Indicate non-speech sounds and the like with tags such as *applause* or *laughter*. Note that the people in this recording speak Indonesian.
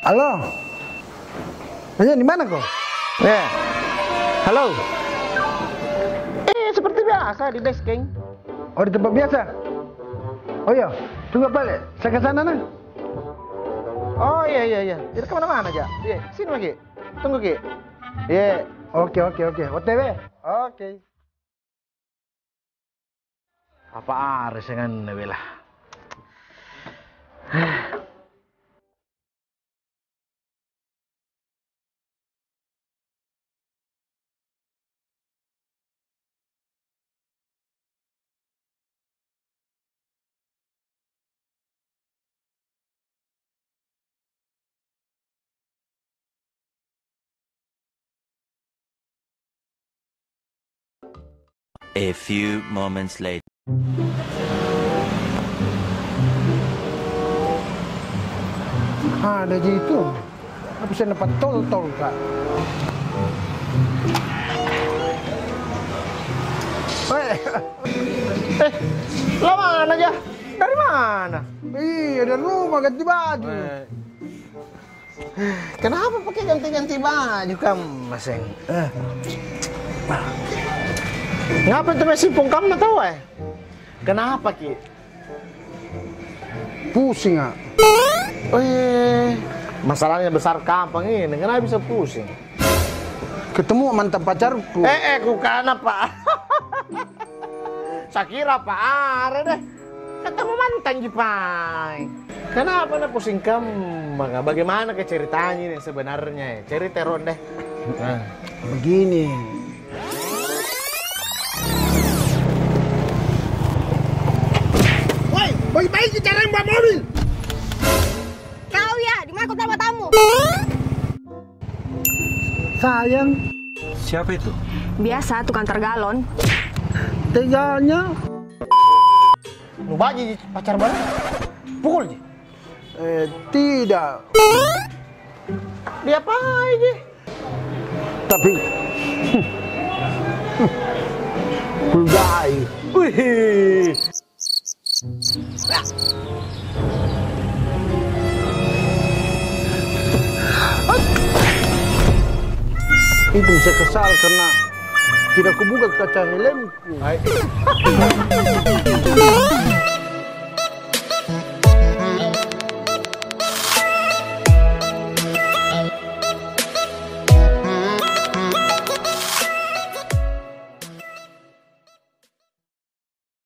Halo. Hanya di mana kau? Ya. Halo. Eh, seperti biasa di desking. Oh di tempat biasa. Oh iya, tunggu balik. Saya ke sana nah. Oh iya iya iya. Jadi ke mana-mana aja. Iya, sini lagi. Tunggu Ki. Iya. Oke oke oke. OTW. Oke. Apa harus dengan Nabila? *sighs* A few moments later. Ah, ada je itu. Saya dapat tol-tol kak? Eh, Eh, lo mana aja? Dari mana? iya ada rumah ganti baju. Eh, Kenapa pakai ganti-ganti baju kamu, Mas Eng? Eh, Ngapa tuh simpung kamu tahu eh? Kenapa Ki? pusing ah. Eh, masalahnya besar kampung ini, kenapa bisa pusing? Ketemu mantan pacarku. Eh, eh, bukan apa? *laughs* Saya kira Pak Are deh. Ketemu mantan Jipai. Kenapa nih pusing kamu? Bagaimana ke ceritanya ini sebenarnya? ya? Cerita Ron deh. Nah. Begini. Woi, cara yang bawa mobil. Kau ya, dimangkut sama tamu. Sayang, Siapa itu? Biasa tukang tergalon. teganya. Lu baji pacar baru? Pukul Ji. Eh, tidak. Dia apa aja? Tapi *laughs* Kulgai. Wih. Itu bisa kesal karena tidak kubuka kaca helmku. *laughs*